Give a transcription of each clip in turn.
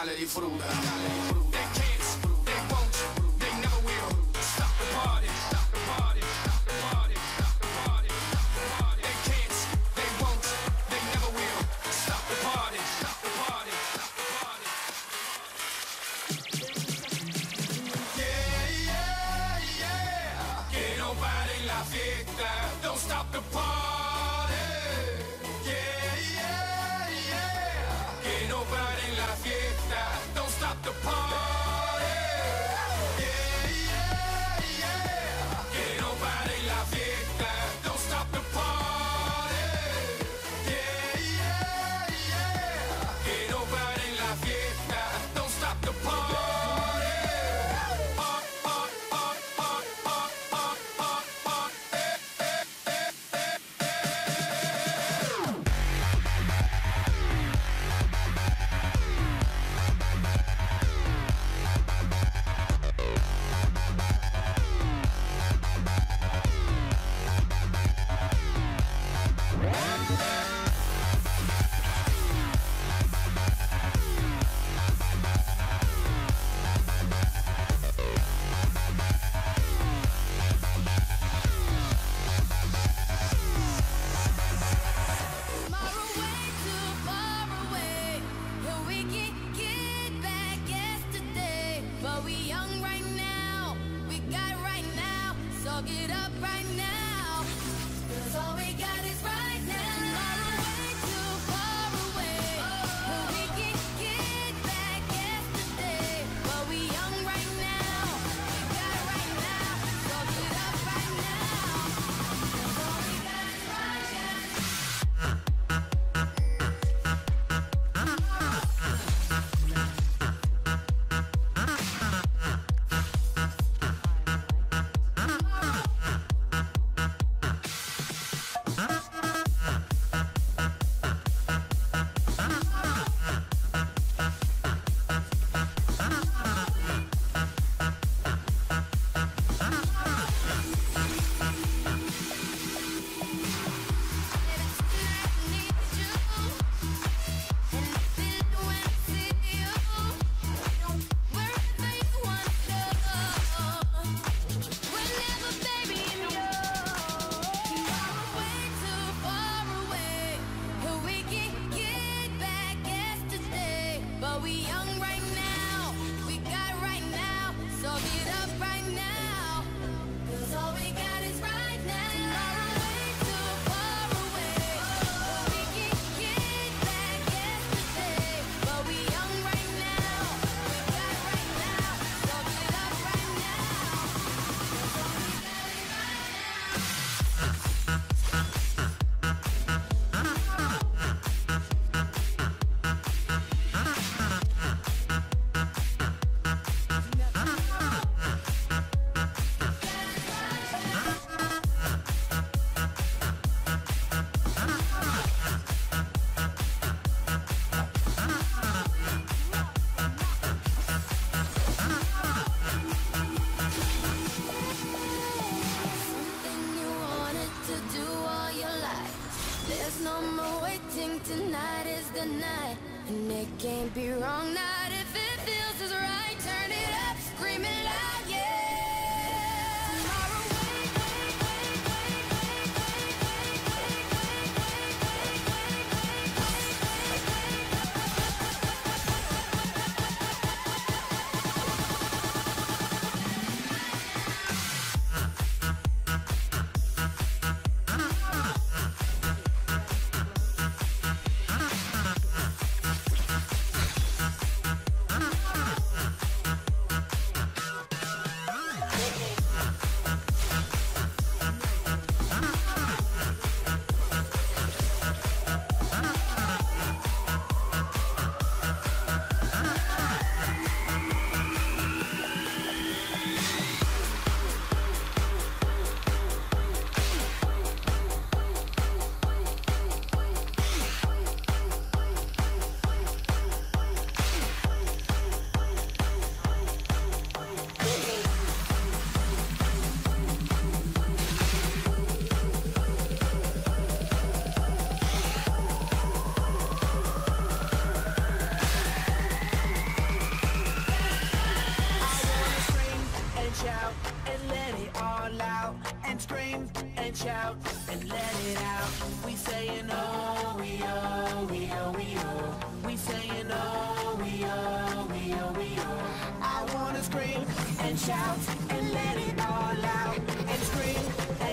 Dale, disfruta. Dale, disfruta.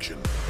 action.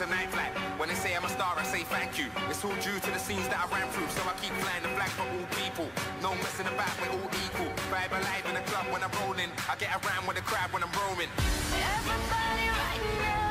It's a night flight. When they say I'm a star, I say thank you. It's all due to the scenes that I ran through, so I keep flying the flag for all people. No messing about, we're all equal. Vibe alive in the club when I'm rolling. I get around with the crowd when I'm roaming. Everybody right now,